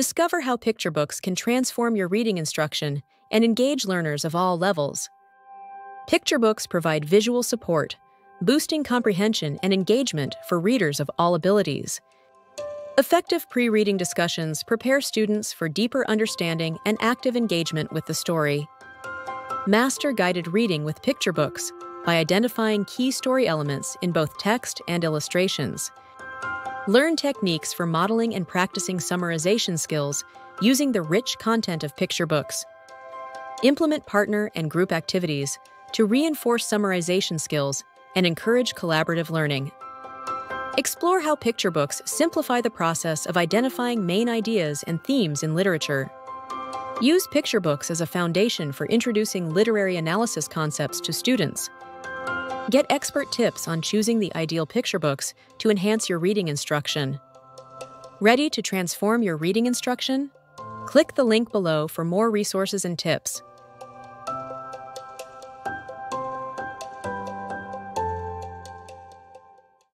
Discover how picture books can transform your reading instruction and engage learners of all levels. Picture books provide visual support, boosting comprehension and engagement for readers of all abilities. Effective pre reading discussions prepare students for deeper understanding and active engagement with the story. Master guided reading with picture books by identifying key story elements in both text and illustrations. Learn techniques for modeling and practicing summarization skills using the rich content of picture books. Implement partner and group activities to reinforce summarization skills and encourage collaborative learning. Explore how picture books simplify the process of identifying main ideas and themes in literature. Use picture books as a foundation for introducing literary analysis concepts to students. Get expert tips on choosing the ideal picture books to enhance your reading instruction. Ready to transform your reading instruction? Click the link below for more resources and tips.